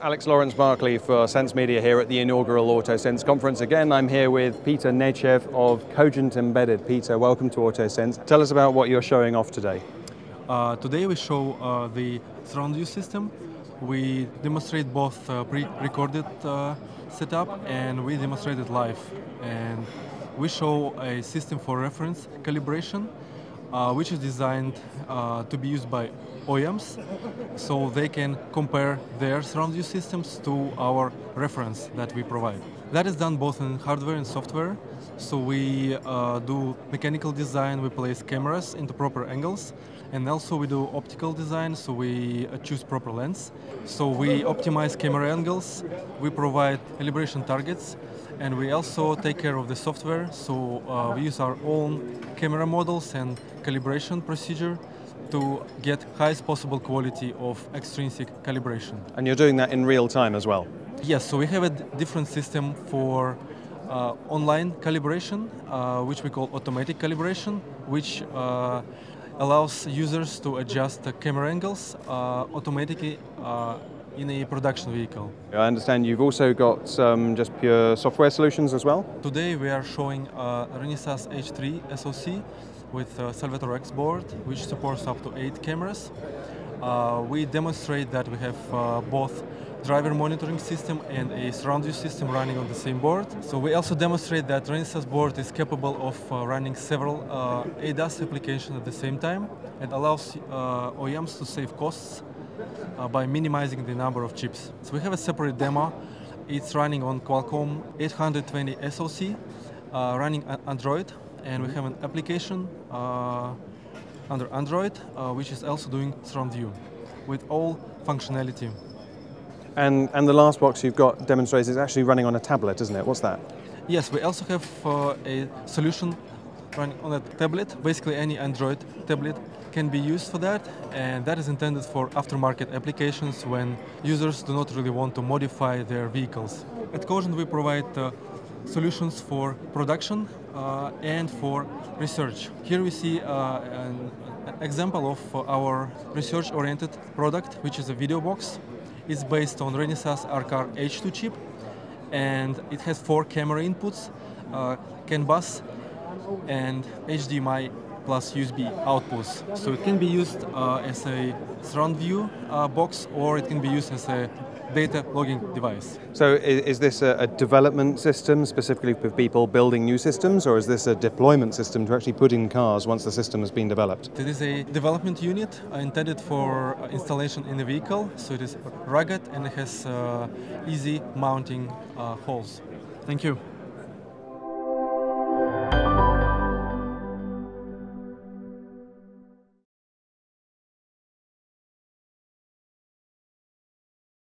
Alex Lawrence Berkeley for Sense Media here at the inaugural AutoSens conference. Again, I'm here with Peter Nechaev of Cogent Embedded. Peter, welcome to AutoSens. Tell us about what you're showing off today. Uh, today we show uh, the surround view system. We demonstrate both uh, pre-recorded uh, setup and we demonstrate it live. And we show a system for reference calibration, uh, which is designed uh, to be used by OEMs, so they can compare their surround view systems to our reference that we provide. That is done both in hardware and software. So we uh, do mechanical design, we place cameras into proper angles, and also we do optical design, so we uh, choose proper lens. So we optimize camera angles, we provide calibration targets, and we also take care of the software, so uh, we use our own camera models and calibration procedure to get highest possible quality of extrinsic calibration. And you're doing that in real time as well? Yes, so we have a different system for uh, online calibration, uh, which we call automatic calibration, which uh, allows users to adjust the camera angles uh, automatically uh, in a production vehicle. I understand you've also got some just pure software solutions as well? Today we are showing uh, Renesas H3 SoC with uh, Salvator X board, which supports up to eight cameras. Uh, we demonstrate that we have uh, both driver monitoring system and a surround view system running on the same board. So we also demonstrate that Renesas board is capable of uh, running several uh, ADAS applications at the same time and allows uh, OEMs to save costs by minimizing the number of chips. So we have a separate demo. It's running on Qualcomm 820 SoC, running Android and we have an application uh, under Android uh, which is also doing surround view with all functionality. And, and the last box you've got demonstrated is actually running on a tablet, isn't it? What's that? Yes, we also have uh, a solution running on a tablet. Basically, any Android tablet can be used for that, and that is intended for aftermarket applications when users do not really want to modify their vehicles. At Cogent, we provide uh, solutions for production uh, and for research. Here we see uh, an, example of our research-oriented product, which is a video box. It's based on Renesas R-Car H2 chip, and it has four camera inputs, uh, CAN bus, and HDMI plus USB outputs. So it can be used uh, as a surround view uh, box or it can be used as a data logging device. So is, is this a, a, development system specifically for people building new systems or is this a deployment system to actually put in cars once the system has been developed? It is a development unit intended for installation in a vehicle, so it is rugged and it has uh, easy mounting uh, holes. Thank you.